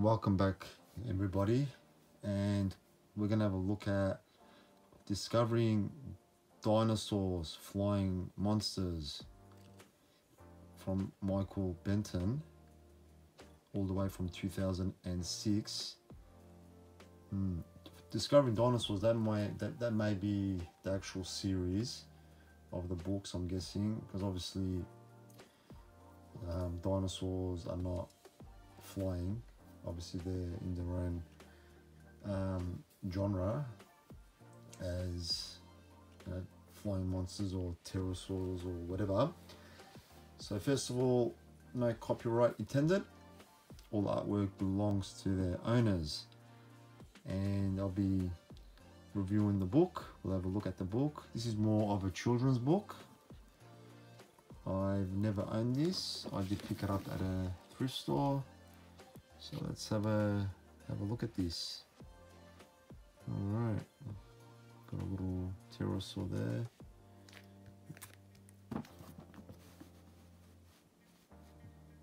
welcome back everybody. And we're gonna have a look at discovering dinosaurs flying monsters from michael benton all the way from 2006 Hmm. discovering dinosaurs that might that, that may be the actual series of the books i'm guessing because obviously um, dinosaurs are not flying obviously they're in their own um, genre as you know, flying monsters or pterosaurs or whatever. So first of all, no copyright intended. All artwork belongs to their owners. And I'll be reviewing the book. We'll have a look at the book. This is more of a children's book. I've never owned this. I did pick it up at a thrift store. So let's have a have a look at this. All right, got a little pterosaur there.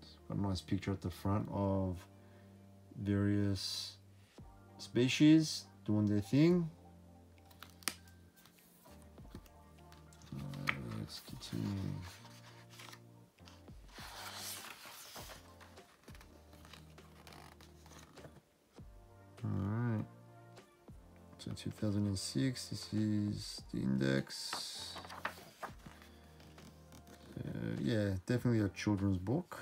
It's got a nice picture at the front of various species doing their thing. Uh, let's continue. So 2006, this is the index. Uh, yeah, definitely a children's book.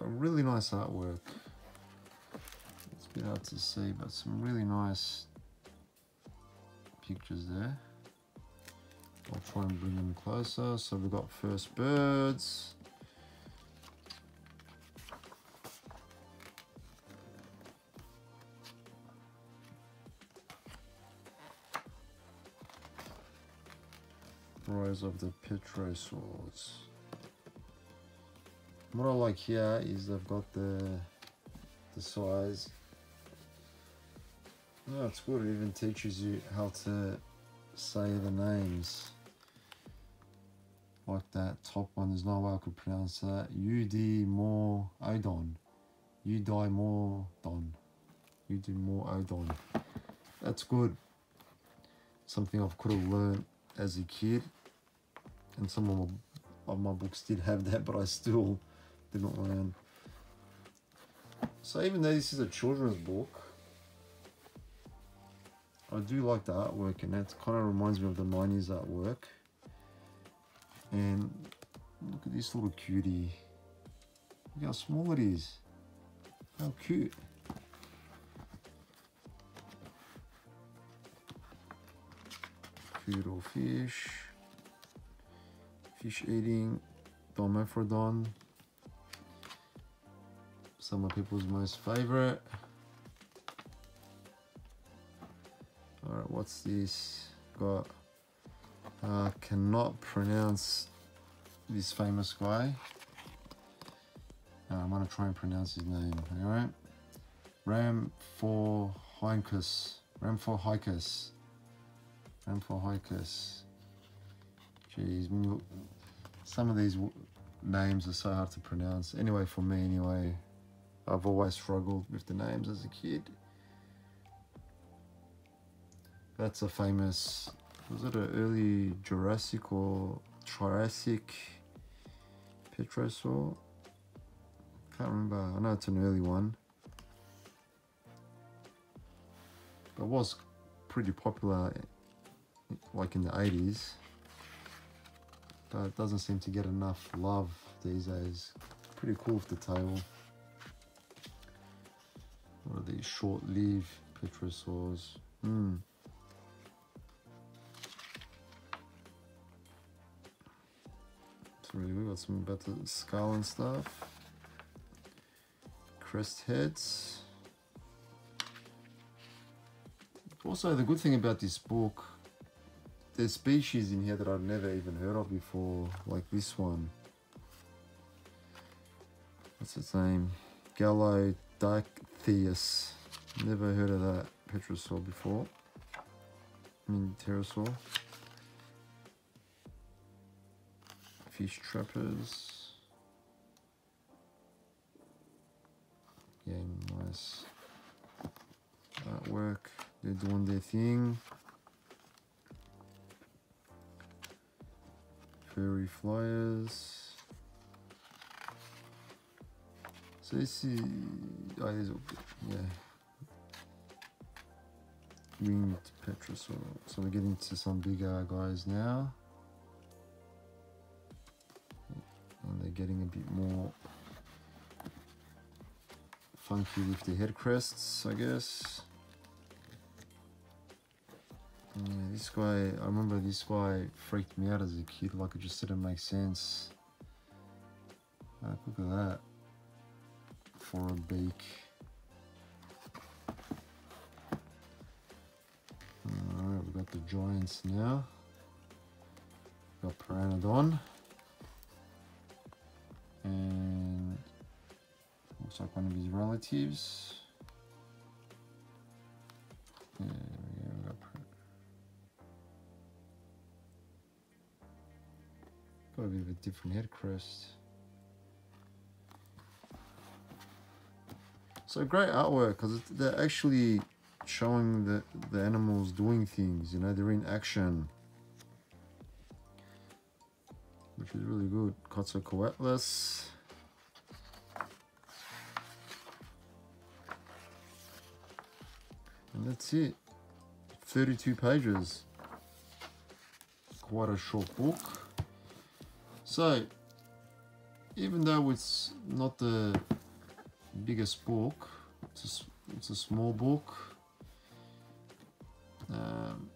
A really nice artwork. It's a bit hard to see, but some really nice pictures there. I'll try and bring them closer. So we've got first birds. Rise of the Petrosaurs. What I like here is they've got the the size. No, it's good. It even teaches you how to say the names. Like that top one, there's no way I could pronounce that. UD more Odon. You die more Don. You do more Odon. That's good. Something I could have learned as a kid and some of my, of my books did have that but I still didn't learn. So even though this is a children's book I do like the artwork and that kind of reminds me of the 90s artwork. And look at this little cutie. Look how small it is. How cute. Cute little fish fish eating Dimorphodon. Some of people's most favorite. Alright, what's this? Got uh, cannot pronounce this famous guy. Uh, I'm gonna try and pronounce his name. Alright. Ram for Heinkus. Ram for Hikers. Ram for Hikers. Jeez, some of these names are so hard to pronounce. Anyway, for me, anyway, I've always struggled with the names as a kid. That's a famous, was it an early Jurassic or Triassic Petrosaur? Can't remember. I know it's an early one. It was pretty popular like in the 80s but it doesn't seem to get enough love these days. Pretty cool with the tail. What are these short-lived petrosaurs? Hmm. Really we got some better skull and stuff. Crest heads. Also, the good thing about this book there's species in here that I've never even heard of before, like this one. What's its name? Gallodiceus. Never heard of that petrosaur before. I mean, pterosaur. Fish trappers. nice artwork. They're doing their thing. Fairy flyers. So oh, this is oh, these are yeah. Winged Petrosaur. So we're getting to some bigger guys now. And they're getting a bit more funky with the head crests, I guess. Yeah, this guy, I remember this guy freaked me out as a kid, like it just didn't make sense. Like, look at that. For a beak. Alright, we've got the giants now. We've got Pteranodon. And looks like one of his relatives. Yeah, of a different head crest. So great artwork because they're actually showing the, the animals doing things, you know, they're in action. Which is really good. Quetzalcoatlus. And that's it. 32 pages. Quite a short book. So, even though it's not the biggest book, it's a, it's a small book. Um,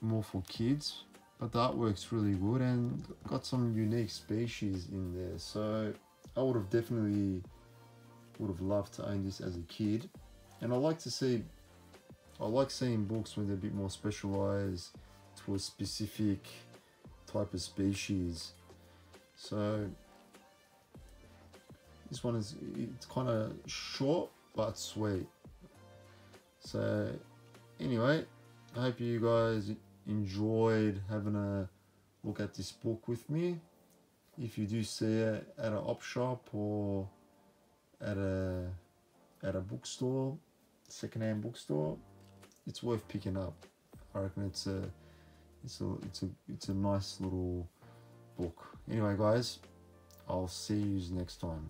more for kids, but the artwork's really good and got some unique species in there. So I would have definitely would have loved to own this as a kid. And I like to see, I like seeing books when they're a bit more specialized to a specific type of species. So this one is it's kind of short but sweet. So anyway, I hope you guys enjoyed having a look at this book with me. If you do see it at an op shop or at a at a bookstore, secondhand bookstore, it's worth picking up. I reckon it's a it's a it's a it's a nice little book. Anyway, guys, I'll see you next time.